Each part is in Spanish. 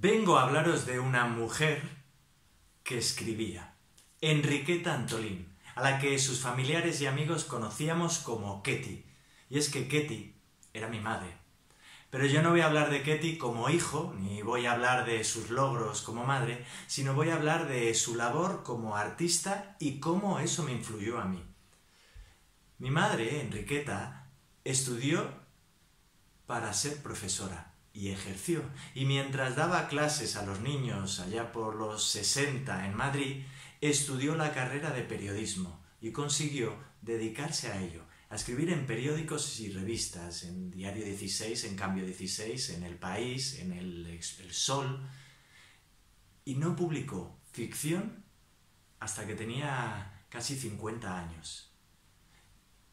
Vengo a hablaros de una mujer que escribía, Enriqueta Antolín, a la que sus familiares y amigos conocíamos como Ketty. Y es que Ketty era mi madre. Pero yo no voy a hablar de Ketty como hijo, ni voy a hablar de sus logros como madre, sino voy a hablar de su labor como artista y cómo eso me influyó a mí. Mi madre, Enriqueta, estudió para ser profesora y ejerció. Y mientras daba clases a los niños allá por los 60 en Madrid, estudió la carrera de periodismo y consiguió dedicarse a ello, a escribir en periódicos y revistas, en Diario 16, en Cambio 16, en El País, en El, Sol, y no publicó ficción hasta que tenía casi 50 años.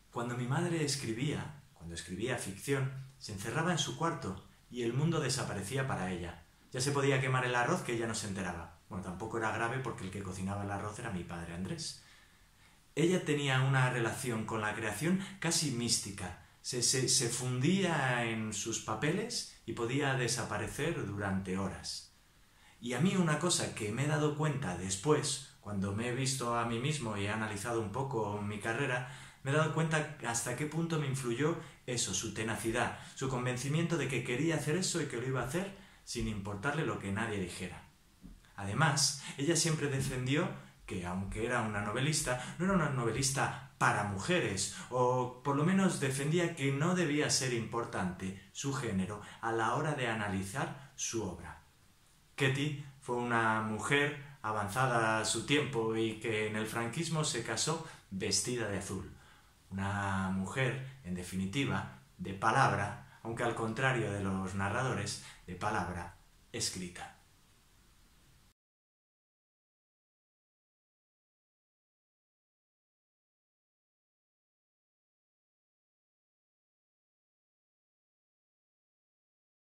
Cuando mi madre escribía, cuando escribía ficción, se encerraba en su cuarto y el mundo desaparecía para ella. Ya se podía quemar el arroz que ella no se enteraba. Bueno, tampoco era grave porque el que cocinaba el arroz era mi padre Andrés. Ella tenía una relación con la creación casi mística. Se, se, se fundía en sus papeles y podía desaparecer durante horas. Y a mí una cosa que me he dado cuenta después, cuando me he visto a mí mismo y he analizado un poco mi carrera, me he dado cuenta hasta qué punto me influyó eso, su tenacidad, su convencimiento de que quería hacer eso y que lo iba a hacer sin importarle lo que nadie dijera. Además, ella siempre defendió que aunque era una novelista, no era una novelista para mujeres, o por lo menos defendía que no debía ser importante su género a la hora de analizar su obra. Ketty fue una mujer avanzada a su tiempo y que en el franquismo se casó vestida de azul. Una mujer, en definitiva, de palabra, aunque al contrario de los narradores, de palabra escrita.